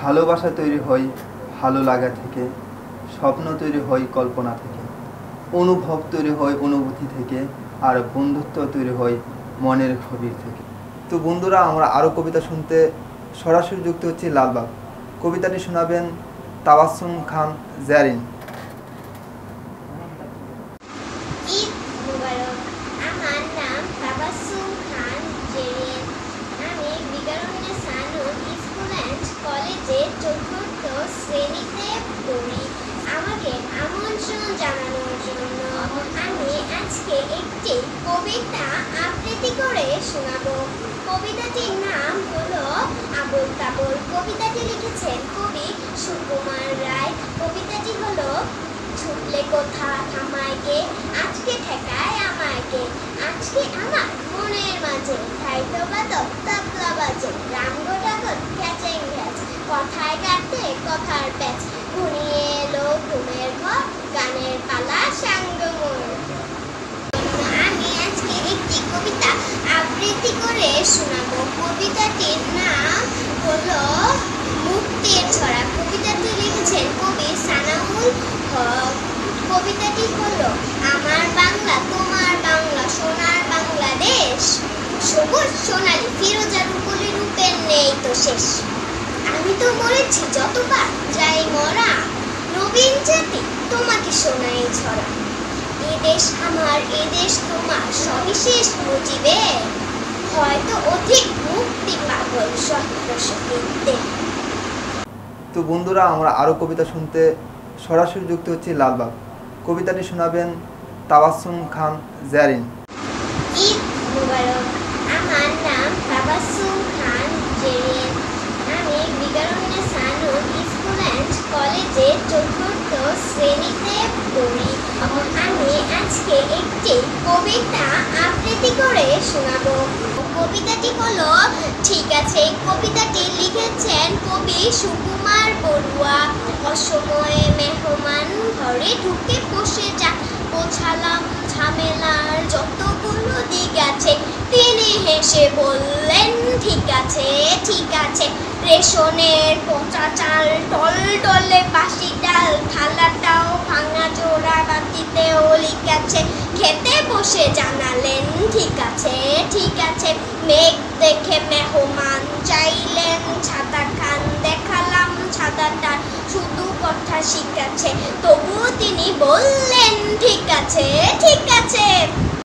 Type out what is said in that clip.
ভালোবাসা তৈরি হয় ভালো লাগা থেকে, স্বপ্ন তৈরি হয় কল্পনা থেকে, অনুভব তৈরি হয় অনুভূতি থেকে, আর বন্ধুত্ব তৈরি হয় মনের গভীর থেকে। তো বন্ধুরা, আমরা আরও কবিতা শুনতে সরাসরি যুক্ত হচ্ছে লালবাগ। কবিতাটি শোনাবেন তাবাসুম খান জারিন ঈদ মুবারক আমার নাম তাবাসসুম খান জেরিন আমি বিগারুন্নে সানুর স্কুল অ্যান্ড কলেজে চতুর্থ শ্রেণীতে পড়ি আমাকে আমন্ত্রণ জানানোর জন্য আমি আজকে একটি কবিতা আবৃত্তি করে শোনাবো কবিতাটির নাম হলো আবুল তাবুল কবিতাটি লিখেছেন কবি সুকুমার রায় কবিতাটি হলো ছুটলে কোথা থামাইকে আজকে ঠেকায় আমাকে আজকে আমার মনের মাঝে খাইতো বাদক তাবলা বাজে রাম গোটাগত ক্যাচেং গ্যাচ কথায় কাটতে কথার প্যাচ ঘুরিয়ে এলো ঘুমের ঘর গানের পালা সাঙ্গ মোর আমি আজকে একটি কবিতা আবৃত্তি করে শোনাবো কবিতাটির নাম হলো মুক্তির ছড়া কবিতাটি লিখেছেন কবি সানাউল হক হলো আমার বাংলা, তোমার বাংলা, সোনার বাংলাদেশ। সবুজ সোনালি ফিরোজা রূপলি রূপের নেই তো শেষ। আমি তো মরেছি যতবার, যাই মরা, নবীন জাতি তোমাকে শোনাই ছড়া। এদেশ আমার এদেশ তোমার সবিশেষ মুজিবে। হয়তো অধিক মুক্তি পাগল সহ্যে তো বন্ধুরা, আমরা আরও কবিতা শুনতে সরাসরি যুক্ত হচ্ছে লালবাগ। কবিতাটি শোনাবেন তাবাসুম খান জারিন আমার নাম তাবাসসুম খান জেরিন আমি বিগারুন্নে সানুর স্কুল অ্যান্ড কলেজে চতুর্থ শ্রেণীতে পড়ি। আমি আজকে একটি কবিতা আবৃত্তি করে শোনাবো। কবিতাটি হলো ঠিক আছে, কবিতাটি লিখেছেন কবি সুকুমার বড়ুয়া অসময়ে মেহমান ঘরে ঢুকে বসে যা। পোছালাম ঝামেলার যতগুলো দিক আছে, তিনি হেসে বললেন, ঠিক আছে ঠিক আছে। রেশনের পচা চাল টল টলে কথা শিখাচ্ছে তবুও তিনি বললেন ঠিক আছে ঠিক আছে।